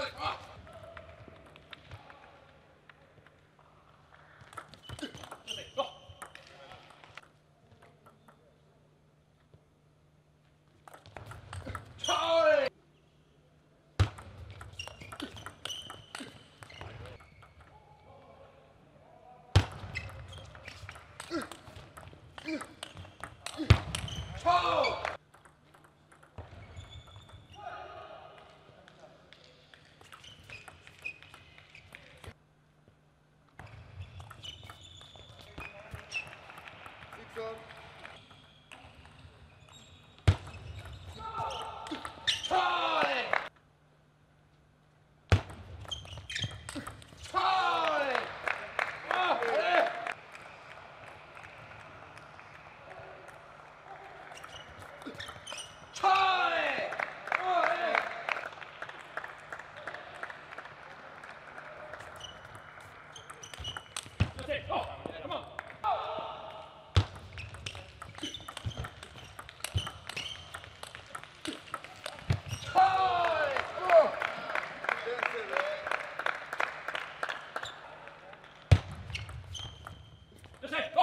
Come on. Oh. Let's go.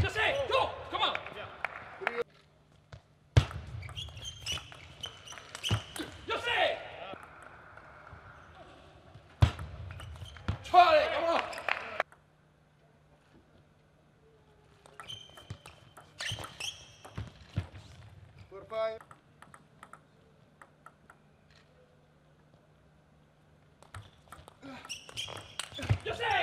Just say, go, come on. Just. Charlie, come on. Four, five. Just.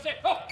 você. Oh!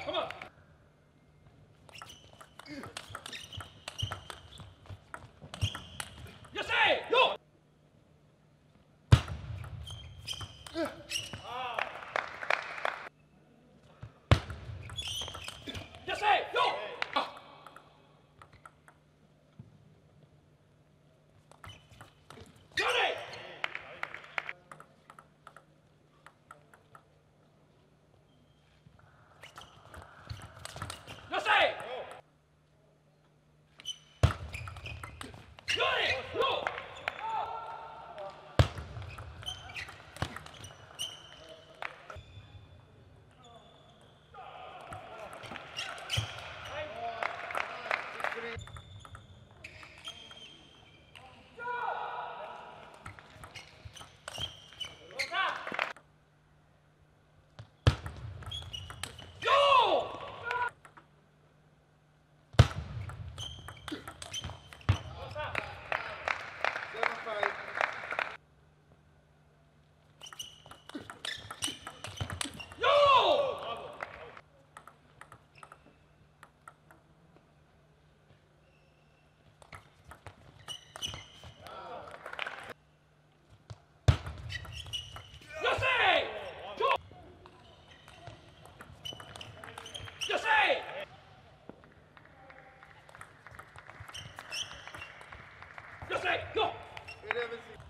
ください。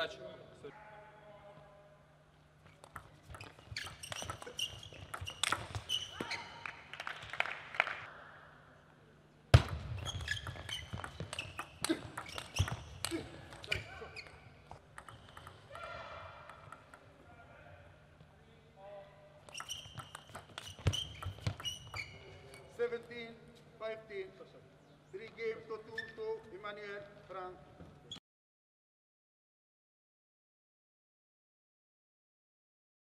Sorry.